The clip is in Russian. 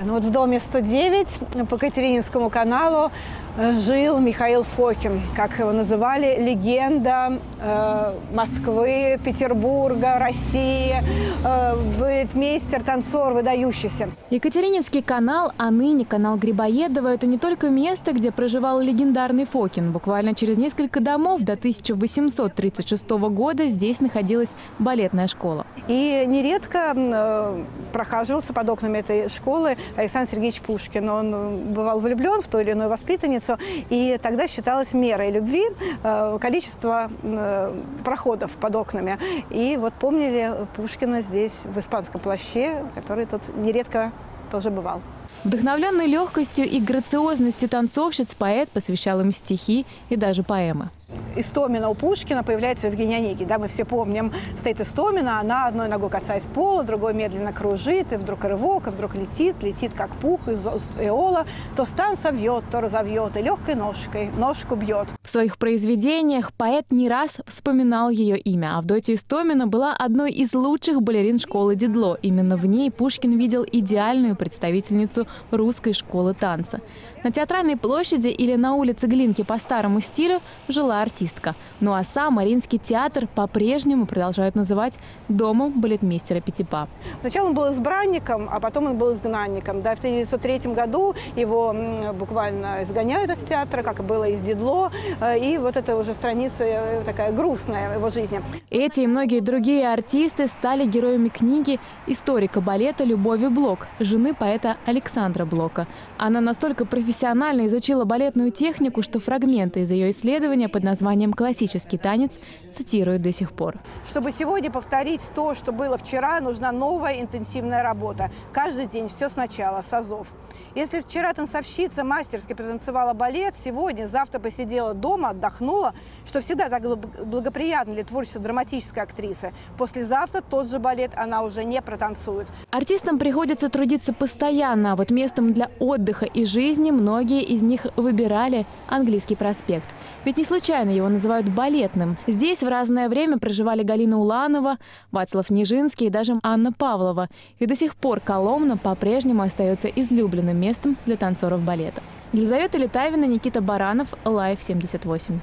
Ну вот в доме 109 по Катерининскому каналу э, жил Михаил Фокин, как его называли, легенда э, Москвы, Петербурга, России, э, балетмейстер, танцор, выдающийся. Екатерининский канал, а ныне канал Грибоедова – это не только место, где проживал легендарный Фокин. Буквально через несколько домов до 1836 года здесь находилась балетная школа. И нередко э, прохаживался под окнами этой школы Александр Сергеевич Пушкин. Он э, бывал влюблен в ту или иную воспитанницу, и тогда считалось мерой любви э, количество э, проходов под окнами. И вот помнили Пушкина здесь, в испанском плаще, который тут нередко тоже бывал. Вдохновленный легкостью и грациозностью танцовщиц, поэт посвящал им стихи и даже поэмы. Истомина у Пушкина появляется в Евгении Онегине. Да, мы все помним, стоит Истомина, она одной ногой касаясь пола, другой медленно кружит, и вдруг рывок, и вдруг летит, летит как пух из уст Эола, то стан совьет, то разовьет, и легкой ножкой ножку бьет. В своих произведениях поэт не раз вспоминал ее имя. Авдотья Истомина была одной из лучших балерин школы Дедло. Именно в ней Пушкин видел идеальную представительницу русской школы танца. На Театральной площади или на улице Глинки по старому стилю жила артистка. Ну а сам Мариинский театр по-прежнему продолжают называть домом балетмейстера Пятипа. Сначала он был избранником, а потом он был изгнанником. Да, в 1903 году его буквально изгоняют из театра, как было из Дедло. Э, и вот это уже страница э, такая грустная его жизни. Эти и многие другие артисты стали героями книги историка балета Любови Блок, жены поэта Александра Блока. Она настолько профессионально изучила балетную технику, что фрагменты из ее исследования под названием «Классический танец» цитируют до сих пор. Чтобы сегодня повторить то, что было вчера, нужна новая интенсивная работа. Каждый день все сначала, с азов. Если вчера танцовщица мастерски протанцевала балет, сегодня, завтра посидела дома, отдохнула, что всегда так благоприятно для творчества драматической актрисы, послезавтра тот же балет она уже не протанцует. Артистам приходится трудиться постоянно, а вот местом для отдыха и жизни многие из них выбирали английский проспект. Ведь не случайно его называют балетным. Здесь в разное время проживали Галина Уланова, Вацлав Нижинский и даже Анна Павлова. И до сих пор Коломна по-прежнему остается излюбленным местом для танцоров балета. Елизавета Летавина, Никита Баранов, Лайв 78.